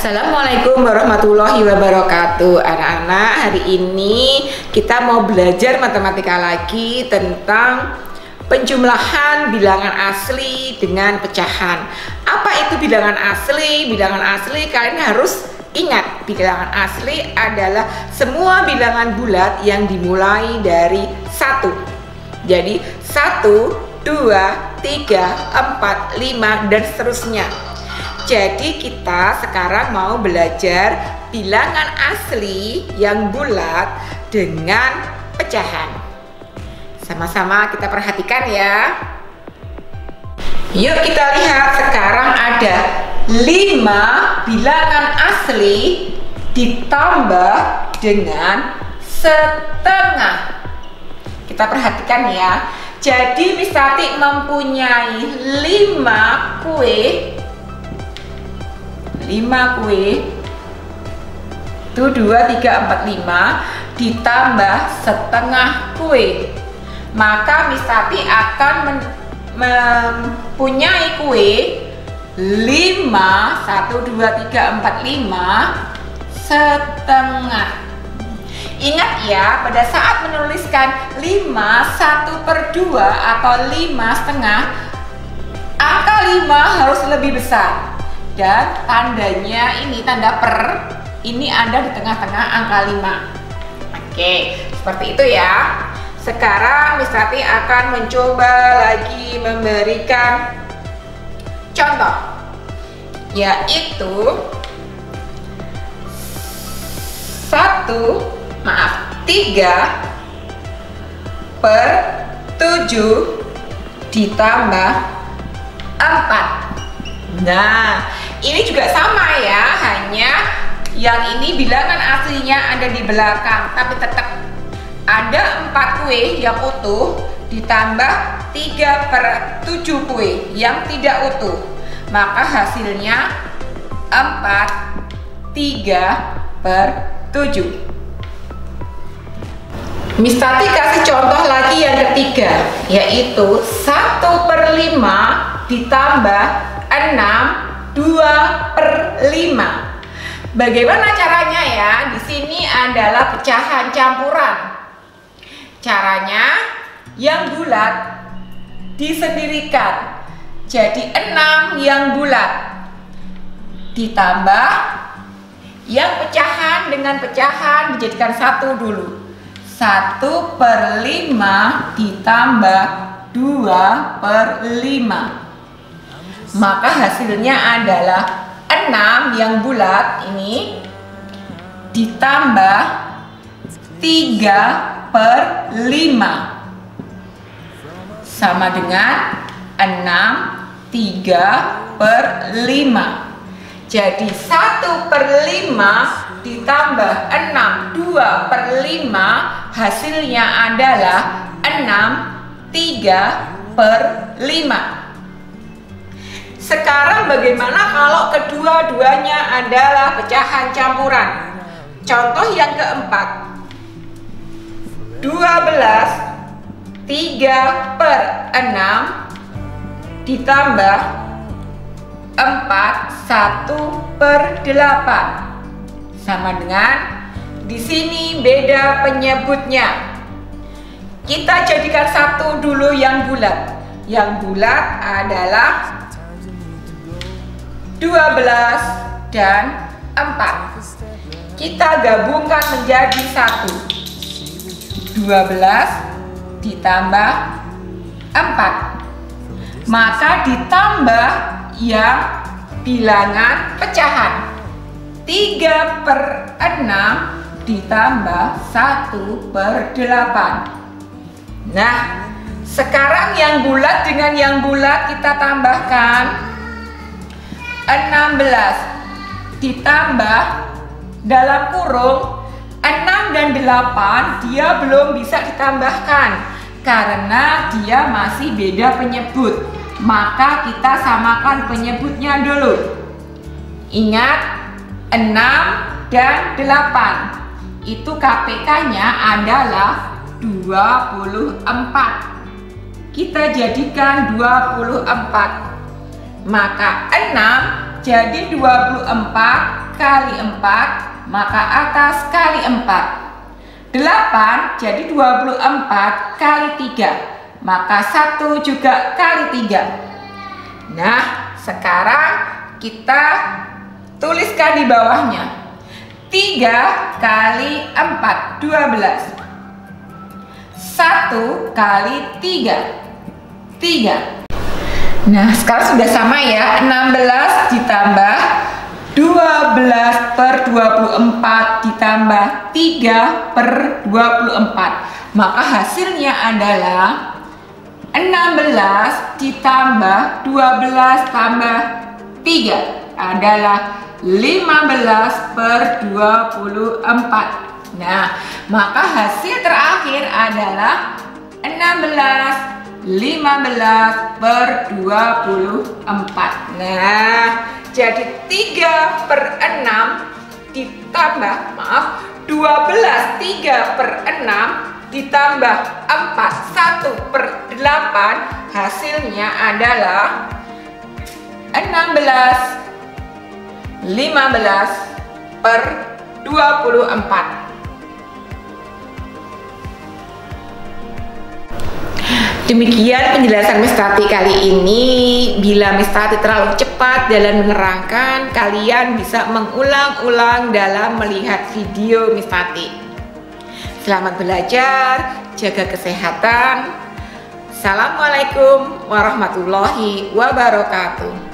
Assalamualaikum warahmatullahi wabarakatuh. Anak-anak hari ini kita mau belajar matematika lagi tentang penjumlahan bilangan asli dengan pecahan. Apa itu bilangan asli? Bilangan asli kalian harus ingat bilangan asli adalah semua bilangan bulat yang dimulai dari satu. Jadi satu, dua, tiga, empat, lima, dan seterusnya jadi kita sekarang mau belajar bilangan asli yang bulat dengan pecahan. Sama-sama kita perhatikan ya. Yuk kita lihat sekarang ada 5 bilangan asli ditambah dengan setengah. Kita perhatikan ya. Jadi Misati mempunyai 5 kue 5 kue. Itu 2, 3, 4, 5 ditambah setengah kue. Maka Misati akan mempunyai kue 5 1, 2, 3, 4, 5 setengah. Ingat ya, pada saat menuliskan 5 1 per 2 atau 5 setengah Angka 5 harus lebih besar dan tandanya ini tanda per ini ada di tengah-tengah angka 5 oke seperti itu ya. Sekarang Miss Tati akan mencoba lagi memberikan contoh yaitu satu maaf tiga per tujuh ditambah empat. Nah ini juga sama ya, hanya yang ini bilangan aslinya ada di belakang, tapi tetap ada empat kue yang utuh ditambah 3 per 7 kue yang tidak utuh. Maka hasilnya 4 3 per 7. Miss Tati kasih contoh lagi yang ketiga, yaitu 1 per 5 ditambah 6 2 per 5 Bagaimana caranya ya? Di sini adalah pecahan campuran. Caranya yang bulat disendirikan. Jadi 6 yang bulat. Ditambah yang pecahan dengan pecahan dijadikan satu dulu. 1 per 5 ditambah 2 per 5 maka hasilnya adalah 6 yang bulat ini ditambah 3 per 5 sama dengan 6 3 per 5 jadi 1 per 5 ditambah 6 2 per 5 hasilnya adalah 6 3 per 5 sekarang bagaimana kalau kedua-duanya adalah pecahan campuran? Contoh yang keempat. 12 3 per 6 ditambah 4 1 per 8 sama dengan di sini beda penyebutnya kita jadikan satu dulu yang bulat yang bulat adalah 12 dan 4 kita gabungkan menjadi satu. 12 ditambah 4 maka ditambah yang bilangan pecahan. 3 per 6 ditambah 1 per 8 nah sekarang yang bulat dengan yang bulat kita tambahkan 16 ditambah dalam kurung 6 dan 8 dia belum bisa ditambahkan karena dia masih beda penyebut. Maka kita samakan penyebutnya dulu. Ingat 6 dan 8 itu KPK nya adalah 24 kita jadikan 24 maka 6 jadi 24 kali 4, maka atas kali 4. 8 jadi 24 kali 3, maka 1 juga kali 3. Nah, sekarang kita tuliskan di bawahnya. 3 kali 4, 12. 1 kali 3, 3. Nah, sekarang sudah sama ya. 16 ditambah 12 per 24 ditambah 3 per 24. Maka hasilnya adalah 16 ditambah 12 tambah 3 adalah 15 per 24. Nah, maka hasil terakhir adalah 16 15 per 24 Nah jadi 3 per 6 ditambah maaf 12 3 per 6 ditambah 4 1 per 8 hasilnya adalah 16 15 per 24 Demikian penjelasan Miss Tati kali ini. Bila Miss Tati terlalu cepat dalam menerangkan, kalian bisa mengulang-ulang dalam melihat video Miss Tati. Selamat belajar, jaga kesehatan. Assalamualaikum warahmatullahi wabarakatuh.